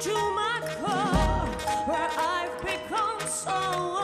to my core where I've become so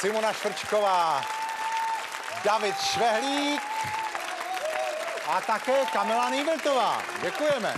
Simona Švrčková, David Švehlík a také Kamila Nýbrtová. Děkujeme.